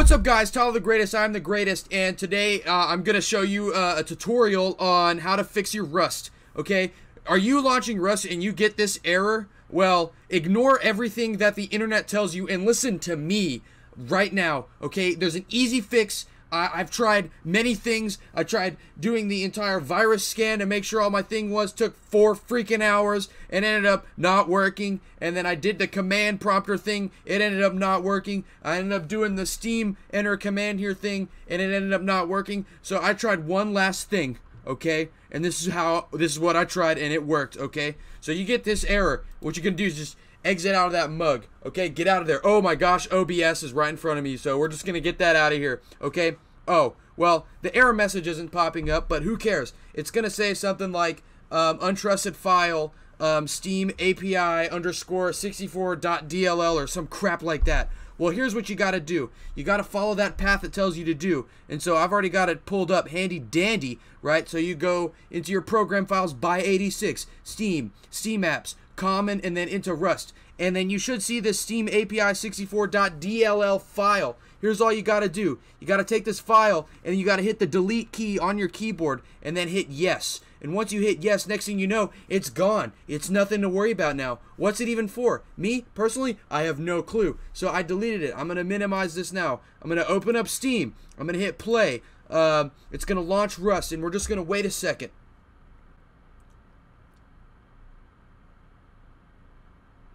What's up guys, Tyler the Greatest, I'm the greatest, and today uh, I'm going to show you uh, a tutorial on how to fix your Rust, okay? Are you launching Rust and you get this error? Well, ignore everything that the internet tells you and listen to me right now, okay? There's an easy fix I, have tried many things. I tried doing the entire virus scan to make sure all my thing was. Took four freaking hours and ended up not working. And then I did the command prompter thing. It ended up not working. I ended up doing the Steam enter command here thing and it ended up not working. So I tried one last thing, okay? And this is how, this is what I tried and it worked, okay? So you get this error. What you can do is just exit out of that mug. Okay, get out of there. Oh my gosh, OBS is right in front of me, so we're just to get that out of here. Okay, oh, well, the error message isn't popping up, but who cares? It's to say something like um, untrusted file, um, Steam API underscore 64.dll or some crap like that. Well, here's what you got to do. You got to follow that path it tells you to do. And so I've already got it pulled up handy dandy, right? So you go into your program files x86, Steam, Steam apps, common, and then into Rust. And then you should see this Steam API 64.dll file. Here's all you got to do. You got to take this file and you got to hit the delete key on your keyboard and then hit yes. And once you hit yes, next thing you know, it's gone. It's nothing to worry about now. What's it even for? Me, personally, I have no clue. So I deleted it. I'm going to minimize this now. I'm going to open up Steam. I'm going to hit play. Uh, it's going to launch Rust, and we're just going to wait a second.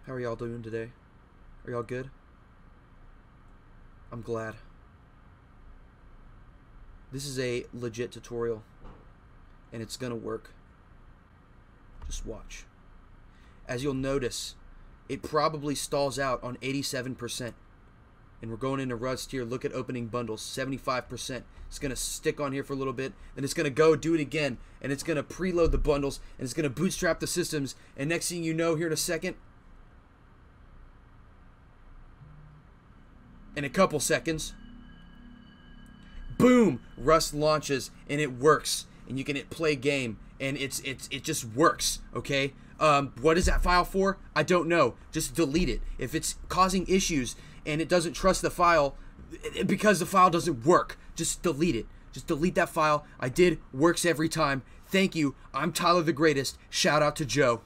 How are y'all doing today? Are y'all good? I'm glad. This is a legit tutorial and it's gonna work. Just watch. As you'll notice, it probably stalls out on 87%. And we're going into Rust here. Look at opening bundles, 75%. It's going to stick on here for a little bit. Then it's going to go do it again. And it's going to preload the bundles. And it's going to bootstrap the systems. And next thing you know, here in a second, in a couple seconds. Boom! Rust launches and it works, and you can hit play game, and it's it's it just works. Okay. Um, what is that file for? I don't know. Just delete it. If it's causing issues and it doesn't trust the file because the file doesn't work, just delete it. Just delete that file. I did. Works every time. Thank you. I'm Tyler the Greatest. Shout out to Joe.